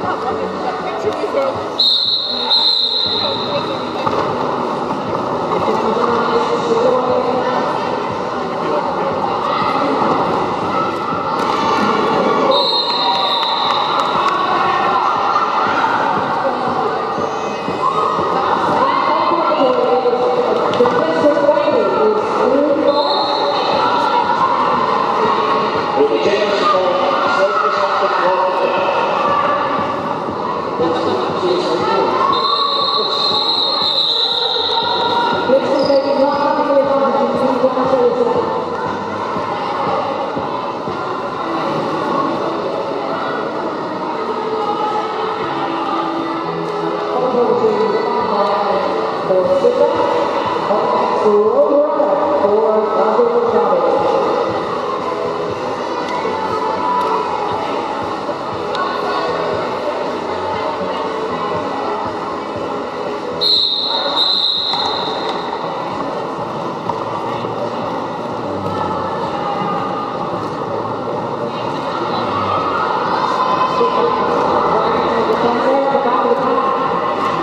Thank you. Yes, of course.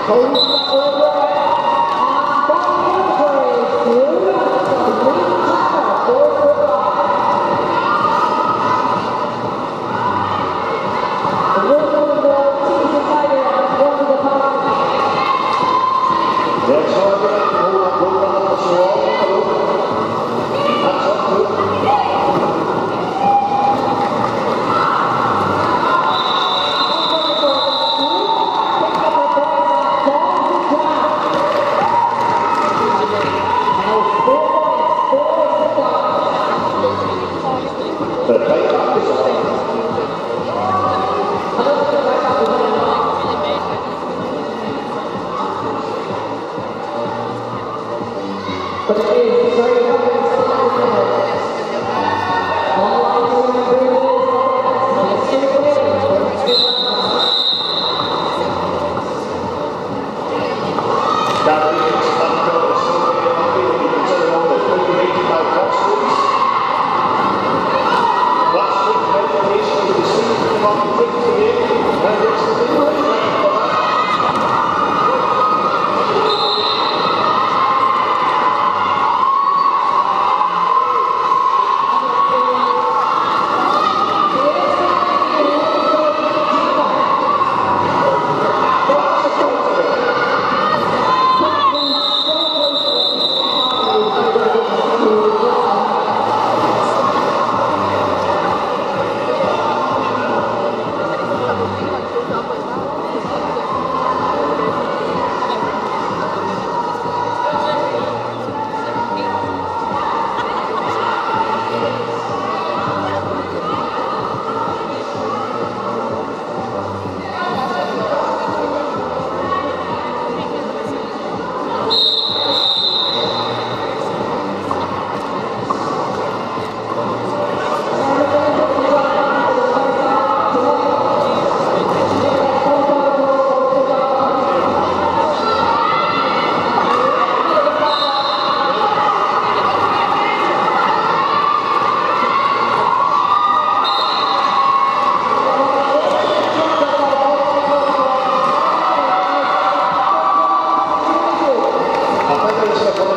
Coach Porque nuestra forma